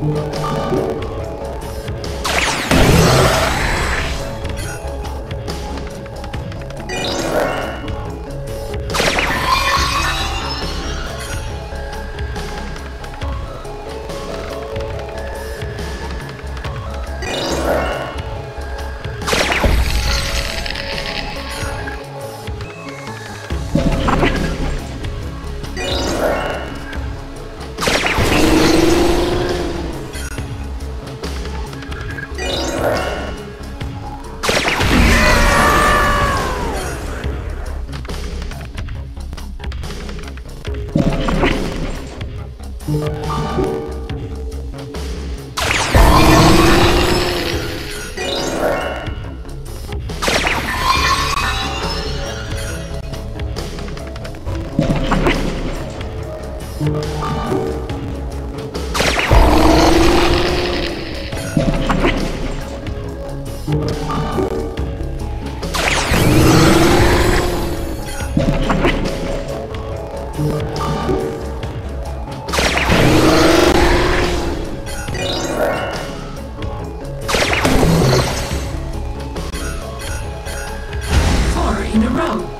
Thank. Thank in a row.